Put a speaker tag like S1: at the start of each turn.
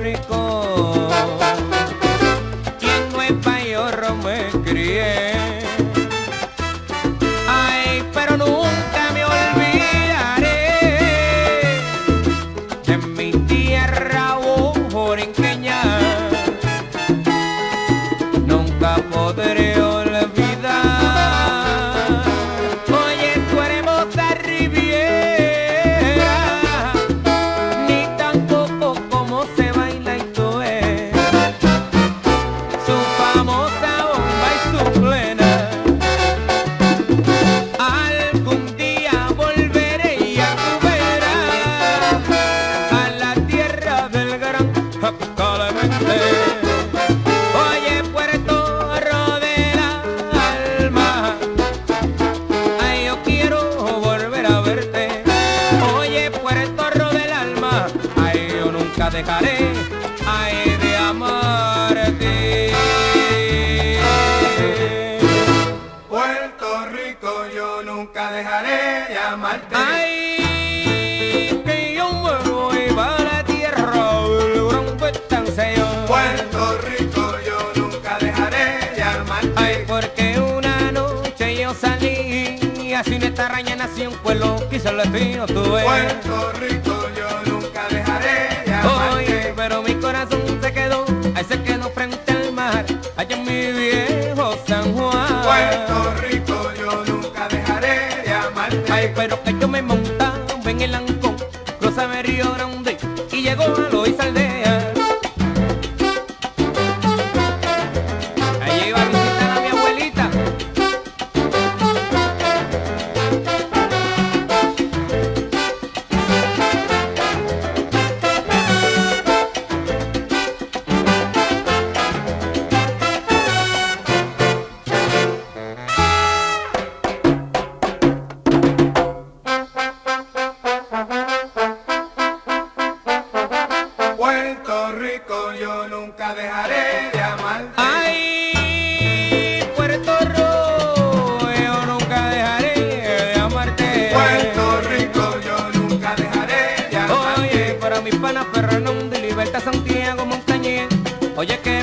S1: Rico dejaré, ay, de amarte.
S2: Puerto Rico, yo nunca dejaré de amarte.
S1: Ay, que yo me voy para la tierra del gran petanceo.
S2: Puerto Rico, yo nunca dejaré de amarte.
S1: Ay, porque una noche yo salí y así en esta raña nació un pueblo que se le vino tuve.
S2: Puerto Rico, yo nunca
S1: Ay, pero que yo me montaba en el ancón, cruzaba Río Grande
S2: Puerto Rico, yo nunca dejaré de amarte.
S1: Ay, Puerto Rico, yo nunca dejaré de amarte.
S2: Puerto Rico, yo nunca dejaré de amarte.
S1: Oye, para mi pana Fernando de Libertad Santiago Montañez, oye que